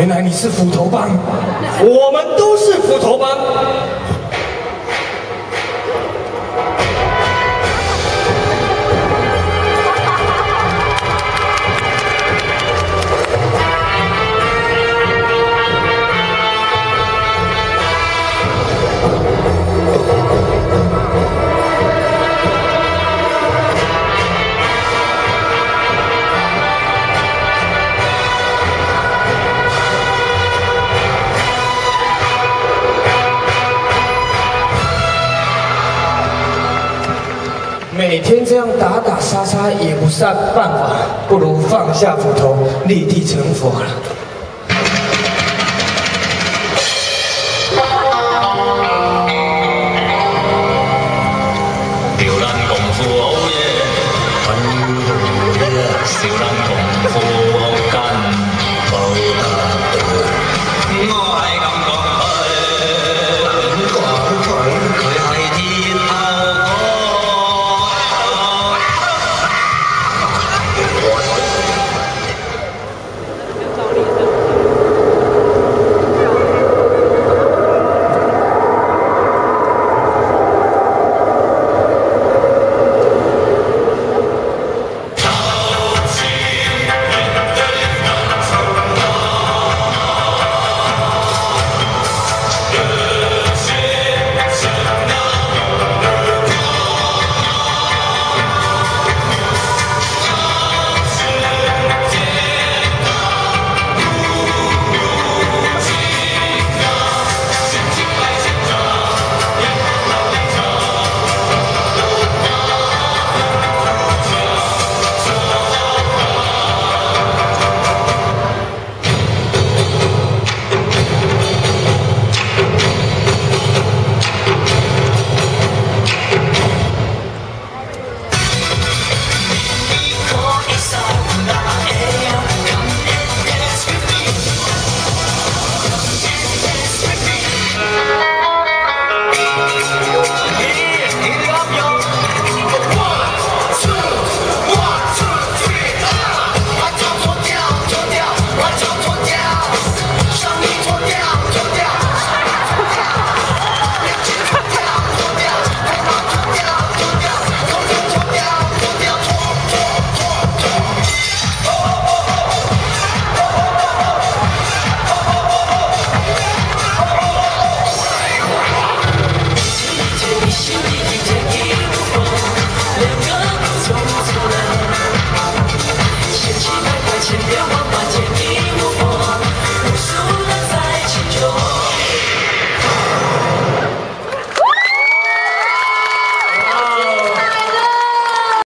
原来你是斧头帮，我们都是斧头帮。每天这样打打杀杀也不是办法，不如放下斧头，立地成佛了。